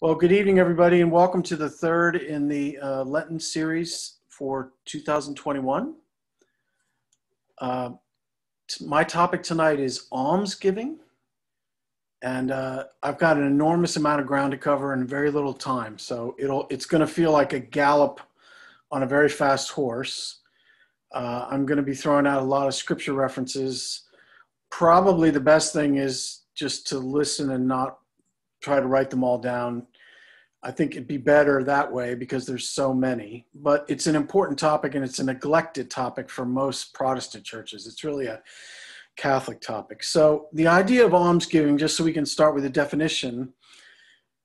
Well, good evening, everybody, and welcome to the third in the uh, Lenten series for 2021. Uh, my topic tonight is almsgiving, and uh, I've got an enormous amount of ground to cover in very little time, so it'll it's going to feel like a gallop on a very fast horse. Uh, I'm going to be throwing out a lot of scripture references. Probably the best thing is just to listen and not try to write them all down. I think it'd be better that way because there's so many. But it's an important topic and it's a neglected topic for most Protestant churches. It's really a Catholic topic. So the idea of almsgiving, just so we can start with a definition,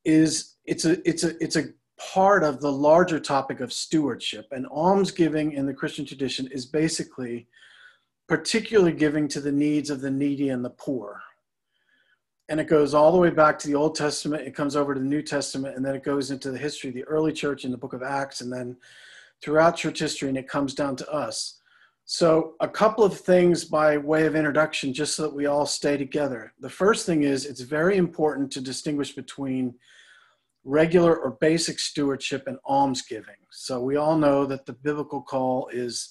is it's a it's a it's a part of the larger topic of stewardship. And almsgiving in the Christian tradition is basically particularly giving to the needs of the needy and the poor and it goes all the way back to the Old Testament. It comes over to the New Testament, and then it goes into the history of the early church in the book of Acts, and then throughout church history, and it comes down to us. So, a couple of things by way of introduction, just so that we all stay together. The first thing is it's very important to distinguish between regular or basic stewardship and almsgiving. So, we all know that the biblical call is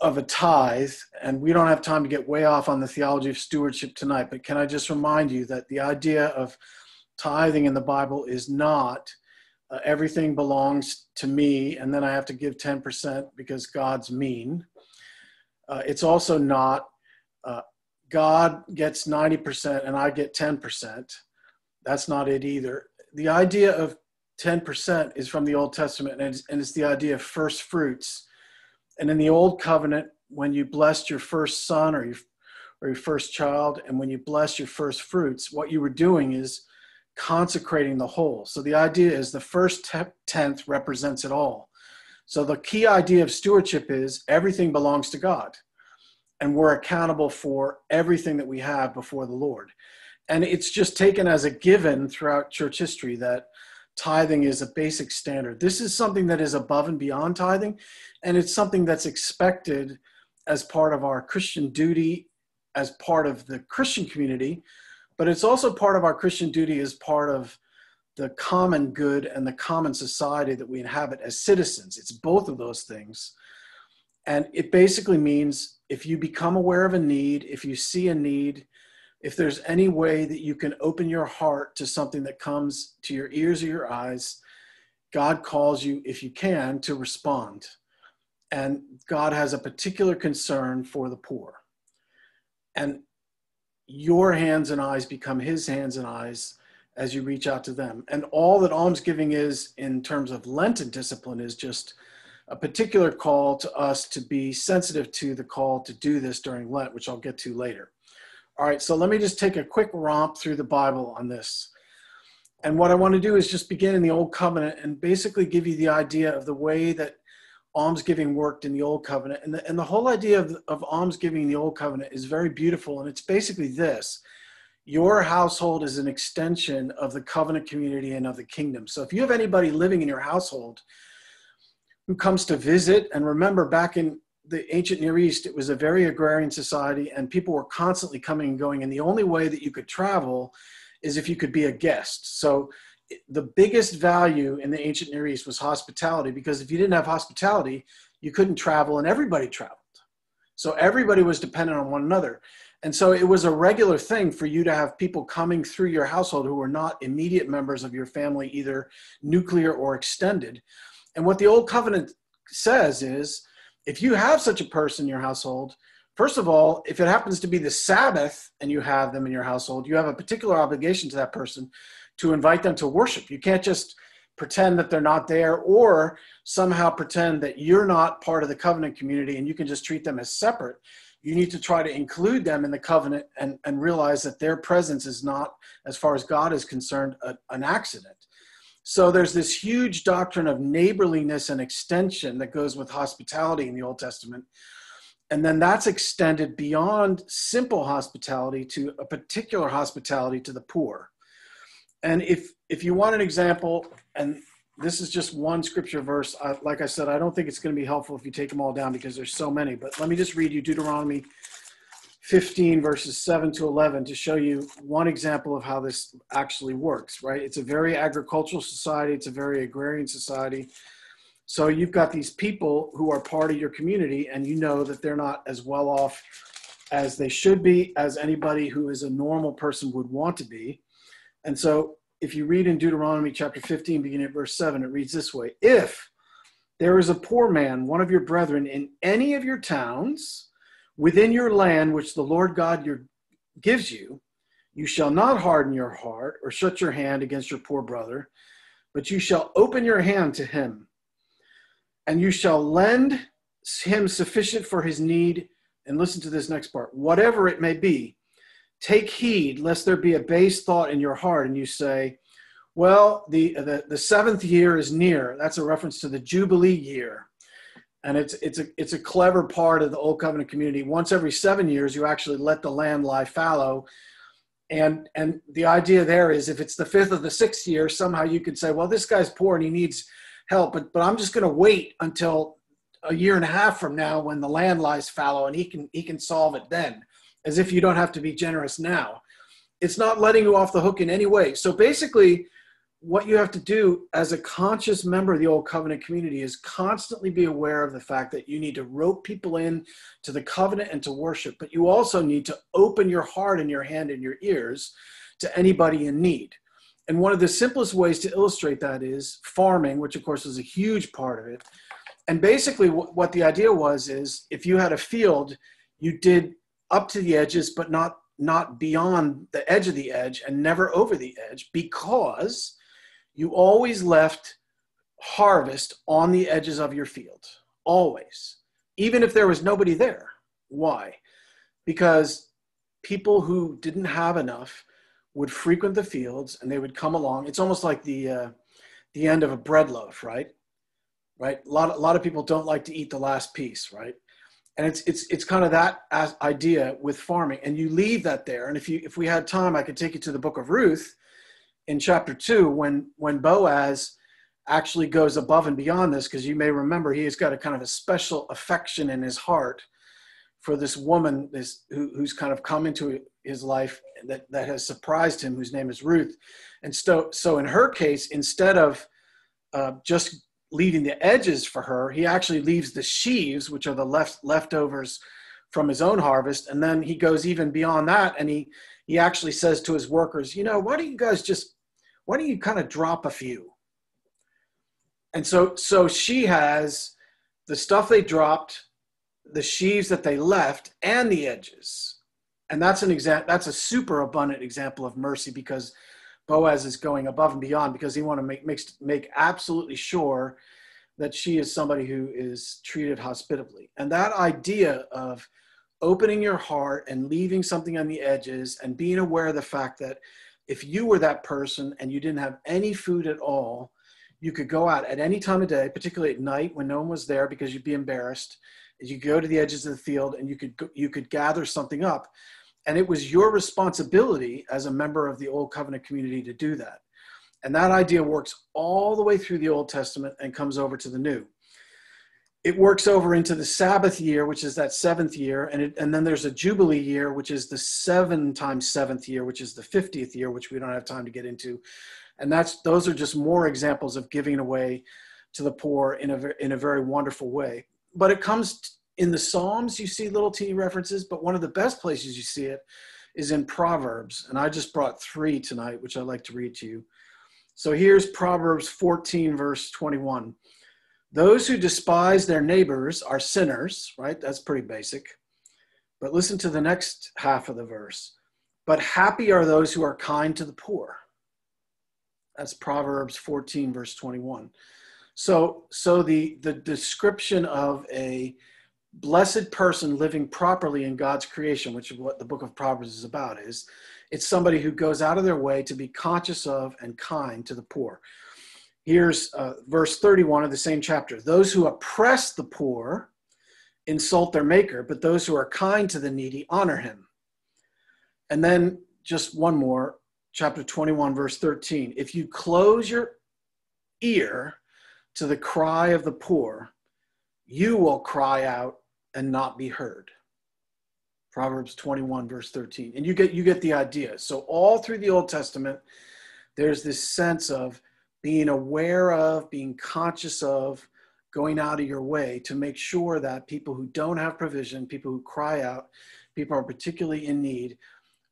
of a tithe, and we don't have time to get way off on the theology of stewardship tonight, but can I just remind you that the idea of tithing in the Bible is not uh, everything belongs to me and then I have to give 10% because God's mean. Uh, it's also not uh, God gets 90% and I get 10%. That's not it either. The idea of 10% is from the Old Testament and it's, and it's the idea of first fruits and in the old covenant, when you blessed your first son or your, or your first child, and when you blessed your first fruits, what you were doing is consecrating the whole. So the idea is the first tenth represents it all. So the key idea of stewardship is everything belongs to God. And we're accountable for everything that we have before the Lord. And it's just taken as a given throughout church history that tithing is a basic standard. This is something that is above and beyond tithing, and it's something that's expected as part of our Christian duty, as part of the Christian community, but it's also part of our Christian duty as part of the common good and the common society that we inhabit as citizens. It's both of those things. And it basically means if you become aware of a need, if you see a need, if there's any way that you can open your heart to something that comes to your ears or your eyes, God calls you, if you can, to respond. And God has a particular concern for the poor. And your hands and eyes become his hands and eyes as you reach out to them. And all that almsgiving is in terms of Lenten discipline is just a particular call to us to be sensitive to the call to do this during Lent, which I'll get to later. All right, so let me just take a quick romp through the Bible on this. And what I want to do is just begin in the Old Covenant and basically give you the idea of the way that almsgiving worked in the Old Covenant. And the, and the whole idea of, of almsgiving in the Old Covenant is very beautiful. And it's basically this your household is an extension of the covenant community and of the kingdom. So if you have anybody living in your household who comes to visit, and remember back in the ancient Near East, it was a very agrarian society, and people were constantly coming and going. And the only way that you could travel is if you could be a guest. So the biggest value in the ancient Near East was hospitality, because if you didn't have hospitality, you couldn't travel, and everybody traveled. So everybody was dependent on one another. And so it was a regular thing for you to have people coming through your household who were not immediate members of your family, either nuclear or extended. And what the Old Covenant says is if you have such a person in your household, first of all, if it happens to be the Sabbath and you have them in your household, you have a particular obligation to that person to invite them to worship. You can't just pretend that they're not there or somehow pretend that you're not part of the covenant community and you can just treat them as separate. You need to try to include them in the covenant and, and realize that their presence is not, as far as God is concerned, a, an accident. So there's this huge doctrine of neighborliness and extension that goes with hospitality in the Old Testament. And then that's extended beyond simple hospitality to a particular hospitality to the poor. And if if you want an example, and this is just one scripture verse, I, like I said, I don't think it's going to be helpful if you take them all down because there's so many. But let me just read you Deuteronomy 15 verses 7 to 11 to show you one example of how this actually works right? It's a very agricultural society. It's a very agrarian society. So you've got these people who are part of your community and you know that they're not as well off as they should be as anybody who is a normal person would want to be. And so if you read in deuteronomy chapter 15 beginning at verse 7 it reads this way if there is a poor man one of your brethren in any of your towns within your land which the Lord God your, gives you, you shall not harden your heart or shut your hand against your poor brother, but you shall open your hand to him, and you shall lend him sufficient for his need. And listen to this next part whatever it may be, take heed lest there be a base thought in your heart, and you say, well, the, the, the seventh year is near. That's a reference to the Jubilee year and it's it's a it's a clever part of the old covenant community. Once every seven years you actually let the land lie fallow. And and the idea there is if it's the fifth or the sixth year somehow you could say well this guy's poor and he needs help but but i'm just going to wait until a year and a half from now when the land lies fallow and he can he can solve it then as if you don't have to be generous now. It's not letting you off the hook in any way. So basically what you have to do as a conscious member of the old covenant community is constantly be aware of the fact that you need to rope people in to the covenant and to worship but you also need to open your heart and your hand and your ears to anybody in need. And one of the simplest ways to illustrate that is farming which of course is a huge part of it. And basically what the idea was is if you had a field you did up to the edges but not not beyond the edge of the edge and never over the edge because you always left harvest on the edges of your field, always, even if there was nobody there. Why? Because people who didn't have enough would frequent the fields and they would come along. It's almost like the uh, the end of a bread loaf, right? Right. A lot, a lot of people don't like to eat the last piece, right? And it's it's it's kind of that idea with farming, and you leave that there. And if you if we had time, I could take you to the book of Ruth, in chapter two when when Boaz actually goes above and beyond this because you may remember he has got a kind of a special affection in his heart for this woman this who, who's kind of come into his life that that has surprised him whose name is Ruth. And so so in her case instead of uh, just leaving the edges for her he actually leaves the sheaves which are the left leftovers from his own harvest. And then he goes even beyond that and he he actually says to his workers you know why don't you guys just why don't you kind of drop a few? And so, so she has the stuff they dropped, the sheaves that they left, and the edges. And that's an example. That's a super abundant example of mercy because Boaz is going above and beyond because he want to make makes make absolutely sure that she is somebody who is treated hospitably. And that idea of opening your heart and leaving something on the edges and being aware of the fact that if you were that person and you didn't have any food at all, you could go out at any time of day, particularly at night when no one was there because you'd be embarrassed. You go to the edges of the field and you could you could gather something up, and it was your responsibility as a member of the old covenant community to do that. And that idea works all the way through the Old Testament and comes over to the New it works over into the Sabbath year, which is that seventh year, and it, and then there's a Jubilee year, which is the seven times seventh year, which is the fiftieth year, which we don't have time to get into, and that's those are just more examples of giving away to the poor in a in a very wonderful way. But it comes in the Psalms. You see little t references, but one of the best places you see it is in Proverbs, and I just brought three tonight, which I'd like to read to you. So here's Proverbs 14, verse 21. Those who despise their neighbors are sinners, right? That's pretty basic. But listen to the next half of the verse. But happy are those who are kind to the poor. That's Proverbs 14, verse 21. So, so the, the description of a blessed person living properly in God's creation, which is what the book of Proverbs is about, is it's somebody who goes out of their way to be conscious of and kind to the poor. Here's uh, verse 31 of the same chapter. Those who oppress the poor insult their maker, but those who are kind to the needy honor him. And then just one more, chapter 21, verse 13. If you close your ear to the cry of the poor, you will cry out and not be heard. Proverbs 21 verse 13. And you get you get the idea. So all through the Old Testament there's this sense of being aware of, being conscious of, going out of your way to make sure that people who don't have provision, people who cry out, people who are particularly in need,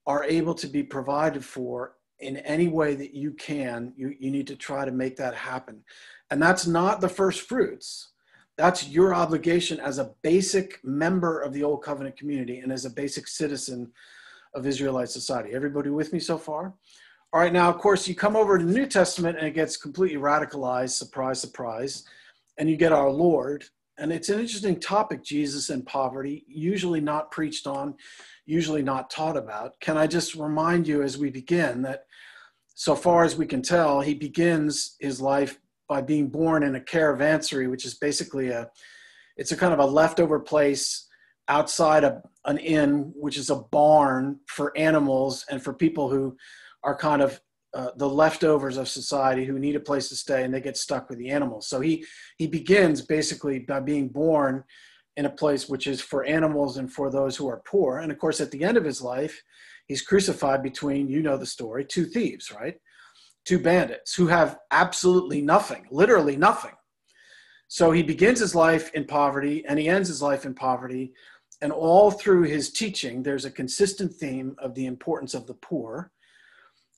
are able to be provided for in any way that you can. You, you need to try to make that happen. And that's not the first fruits. That's your obligation as a basic member of the Old Covenant community and as a basic citizen of Israelite society. Everybody with me so far? All right, now, of course, you come over to the New Testament and it gets completely radicalized. Surprise, surprise and you get our Lord. And it's an interesting topic, Jesus and poverty, usually not preached on, usually not taught about. Can I just remind you as we begin that so far as we can tell, he begins his life by being born in a caravansary, which is basically a it's a kind of a leftover place outside of an inn, which is a barn for animals and for people who are kind of uh, the leftovers of society who need a place to stay and they get stuck with the animals. So he he begins basically by being born in a place which is for animals and for those who are poor. And of course, at the end of his life, he's crucified between you know the story two thieves, right? Two bandits who have absolutely nothing, literally nothing. So he begins his life in poverty and he ends his life in poverty. And all through his teaching, there's a consistent theme of the importance of the poor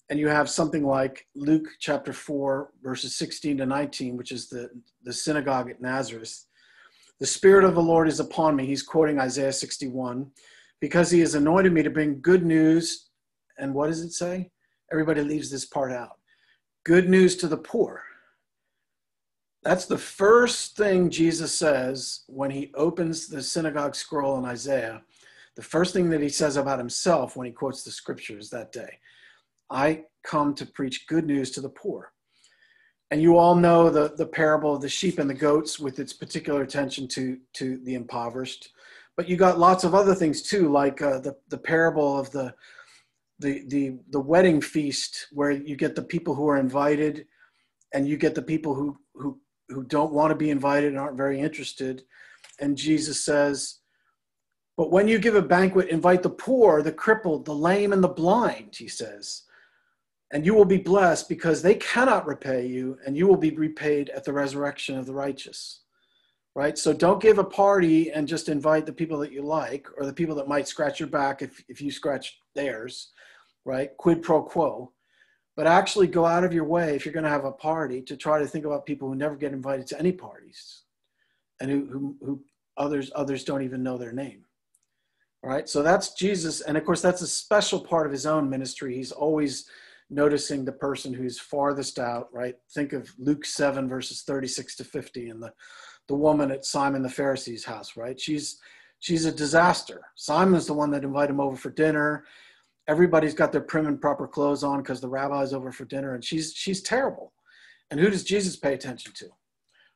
and you have something like Luke chapter 4, verses 16 to 19, which is the, the synagogue at Nazareth. The Spirit of the Lord is upon me. He's quoting Isaiah 61 because he has anointed me to bring good news. And what does it say? Everybody leaves this part out. Good news to the poor. That's the first thing Jesus says when he opens the synagogue scroll in Isaiah. The first thing that he says about himself when he quotes the scriptures that day. I come to preach good news to the poor. And you all know the, the parable of the sheep and the goats with its particular attention to, to the impoverished. But you got lots of other things too, like uh, the, the parable of the, the, the, the wedding feast, where you get the people who are invited and you get the people who, who, who don't want to be invited and aren't very interested. And Jesus says, But when you give a banquet, invite the poor, the crippled, the lame, and the blind, he says and you will be blessed because they cannot repay you and you will be repaid at the resurrection of the righteous. Right? So don't give a party and just invite the people that you like or the people that might scratch your back if, if you scratch theirs right? Quid pro quo. But actually go out of your way if you're going to have a party to try to think about people who never get invited to any parties and who, who, who others others don't even know their name. All right? So that's jesus and of course that's a special part of his own ministry. He's always noticing the person who's farthest out, right? Think of Luke 7, verses 36 to 50, and the, the woman at Simon the Pharisee's house, right? She's she's a disaster. Simon's the one that invited him over for dinner. Everybody's got their prim and proper clothes on because the rabbi's over for dinner, and she's she's terrible. And who does Jesus pay attention to?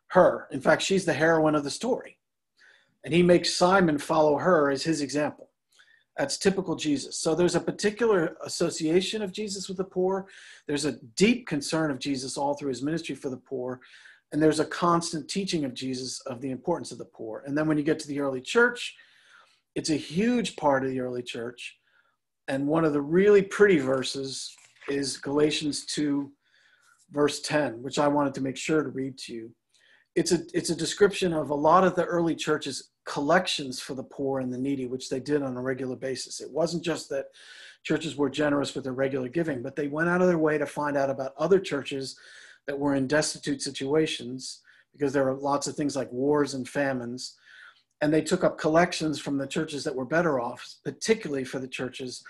Her. In fact, she's the heroine of the story. And he makes Simon follow her as his example. That's typical Jesus. So there's a particular association of Jesus with the poor. There's a deep concern of Jesus all through his ministry for the poor. And there's a constant teaching of Jesus of the importance of the poor. And then when you get to the early church, it's a huge part of the early church. And one of the really pretty verses is Galatians 2, verse 10, which I wanted to make sure to read to you. It's a, it's a description of a lot of the early churches collections for the poor and the needy, which they did on a regular basis. It wasn't just that churches were generous with their regular giving, but they went out of their way to find out about other churches that were in destitute situations because there were lots of things like wars and famines. And they took up collections from the churches that were better off, particularly for the churches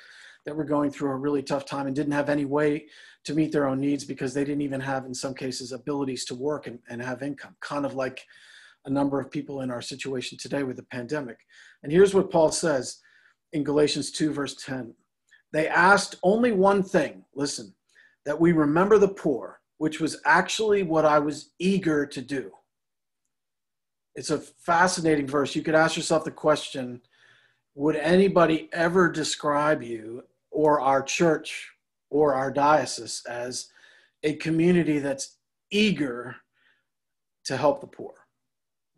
that were going through a really tough time and didn't have any way to meet their own needs because they didn't even have, in some cases, abilities to work and, and have income, kind of like a number of people in our situation today with the pandemic. And here's what Paul says in Galatians 2, verse 10. They asked only one thing listen, that we remember the poor, which was actually what I was eager to do. It's a fascinating verse. You could ask yourself the question would anybody ever describe you or our church or our diocese as a community that's eager to help the poor?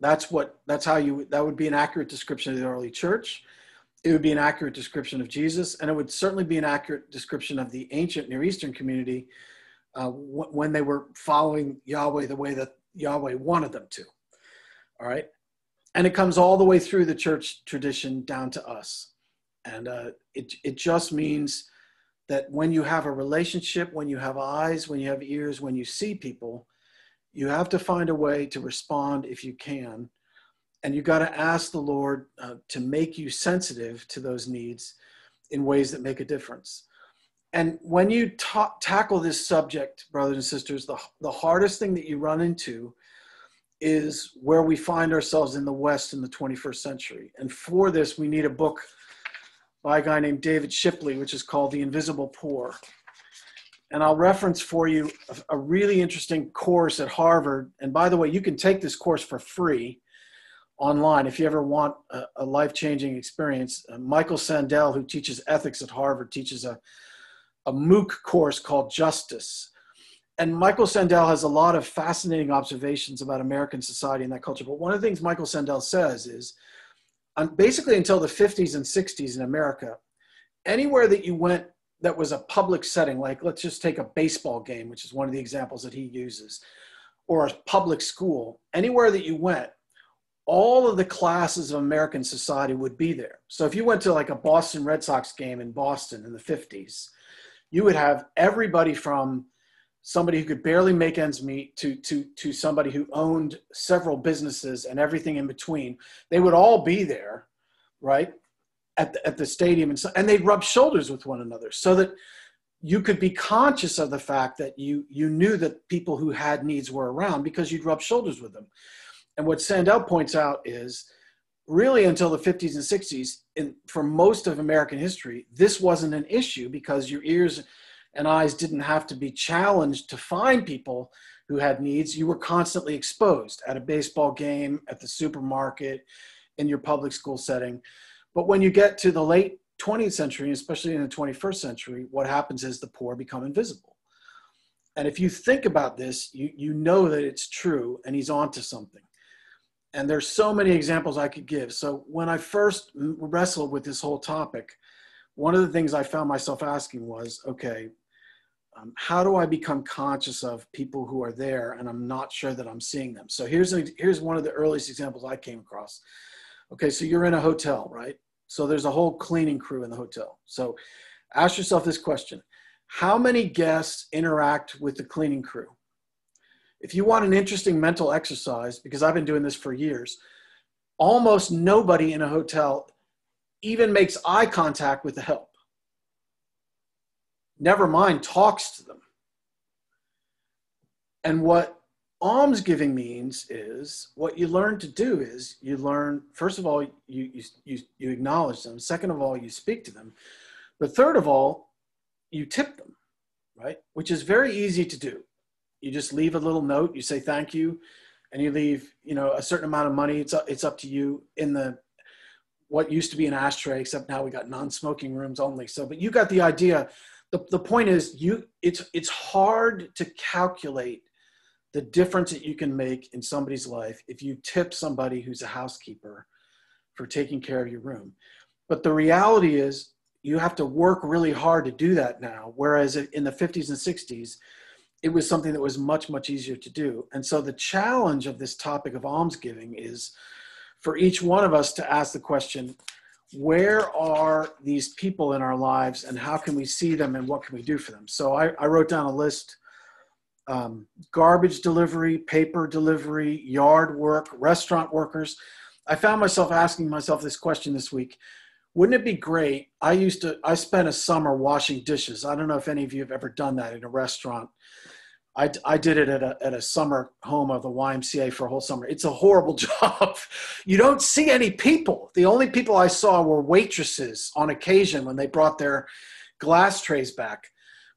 That's what that's how you that would be an accurate description of the early church. it would be an accurate description of Jesus, and it would certainly be an accurate description of the ancient Near Eastern community uh, w- when they were following Yahweh the way that Yahweh wanted them to. All right. And it comes all the way through the church tradition down to us. And uh, it, it just means that when you have a relationship, when you have eyes, when you have ears, when you see people, you have to find a way to respond if you can. And you got to ask the Lord uh, to make you sensitive to those needs in ways that make a difference. And when you ta- tackle this subject, brothers and sisters, the, the hardest thing that you run into is where we find ourselves in the West in the 21st century. And for this, we need a book by a guy named David Shipler, which is called The Invisible Poor. And I'll reference for you a, a really interesting course at Harvard. And by the way, you can take this course for free online if you ever want a, a life changing experience. Uh, Michael Sandel, who teaches ethics at Harvard, teaches a, a MOOC course called Justice. And Michael Sandel has a lot of fascinating observations about American society and that culture. But one of the things Michael Sandel says is um, basically until the 50s and 60s in America, anywhere that you went that was a public setting, like let's just take a baseball game, which is one of the examples that he uses, or a public school, anywhere that you went, all of the classes of American society would be there. So if you went to like a Boston Red Sox game in Boston in the 50s, you would have everybody from somebody who could barely make ends meet to to to somebody who owned several businesses and everything in between they would all be there right at the, at the stadium and so, and they'd rub shoulders with one another so that you could be conscious of the fact that you you knew that people who had needs were around because you'd rub shoulders with them and what sandel points out is really until the 50s and 60s in, for most of american history this wasn't an issue because your ears and eyes didn't have to be challenged to find people who had needs. You were constantly exposed at a baseball game, at the supermarket, in your public school setting. But when you get to the late 20th century, especially in the 21st century, what happens is the poor become invisible. And if you think about this, you, you know that it's true and he's onto something. And there's so many examples I could give. So when I first wrestled with this whole topic, one of the things I found myself asking was, okay, um, how do I become conscious of people who are there and I'm not sure that I'm seeing them? So here's a, here's one of the earliest examples I came across. Okay, so you're in a hotel, right? So there's a whole cleaning crew in the hotel. So ask yourself this question: How many guests interact with the cleaning crew? If you want an interesting mental exercise, because I've been doing this for years, almost nobody in a hotel even makes eye contact with the help never mind talks to them. And what almsgiving means is what you learn to do is you learn, first of all, you, you, you, you acknowledge them. Second of all, you speak to them. But third of all, you tip them, right? Which is very easy to do. You just leave a little note, you say thank you, and you leave, you know, a certain amount of money. It's up, it's up to you in the what used to be an ashtray, except now we got non-smoking rooms only. So, but you got the idea the, the point is you it's it's hard to calculate the difference that you can make in somebody's life if you tip somebody who's a housekeeper for taking care of your room but the reality is you have to work really hard to do that now whereas in the 50s and 60s it was something that was much much easier to do and so the challenge of this topic of almsgiving is for each one of us to ask the question where are these people in our lives and how can we see them and what can we do for them? So I, I wrote down a list um, garbage delivery, paper delivery, yard work, restaurant workers. I found myself asking myself this question this week. Wouldn't it be great? I used to, I spent a summer washing dishes. I don't know if any of you have ever done that in a restaurant. I, I did it at a, at a summer home of the YMCA for a whole summer. It's a horrible job. You don't see any people. The only people I saw were waitresses on occasion when they brought their glass trays back.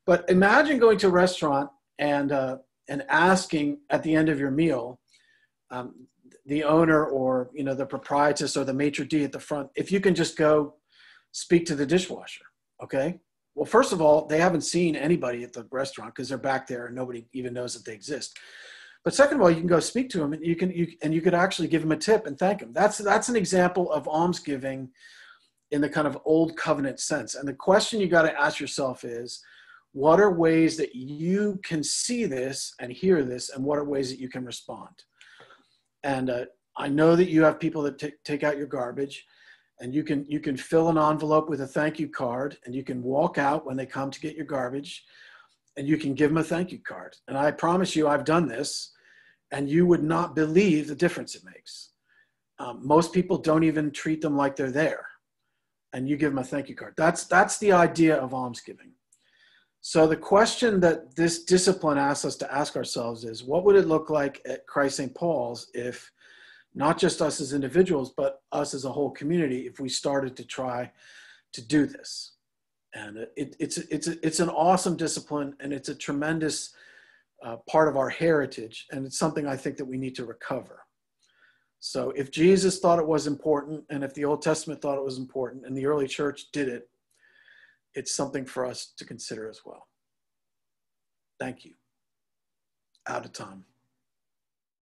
But imagine going to a restaurant and, uh, and asking at the end of your meal, um, the owner or you know the proprietress or the maitre d at the front, if you can just go speak to the dishwasher, okay? Well, first of all, they haven't seen anybody at the restaurant because they're back there and nobody even knows that they exist. But second of all, you can go speak to them and you can you and you could actually give them a tip and thank them. That's that's an example of almsgiving in the kind of old covenant sense. And the question you got to ask yourself is what are ways that you can see this and hear this, and what are ways that you can respond? And uh, I know that you have people that t- take out your garbage, and you can you can fill an envelope with a thank you card, and you can walk out when they come to get your garbage, and you can give them a thank you card. And I promise you, I've done this, and you would not believe the difference it makes. Um, most people don't even treat them like they're there and you give them a thank you card. That's that's the idea of almsgiving. So the question that this discipline asks us to ask ourselves is what would it look like at Christ St. Paul's if not just us as individuals, but us as a whole community, if we started to try to do this? And it, it's it's it's an awesome discipline, and it's a tremendous uh, part of our heritage, and it's something I think that we need to recover. So if Jesus thought it was important, and if the Old Testament thought it was important, and the early church did it, it's something for us to consider as well. Thank you. Out of time.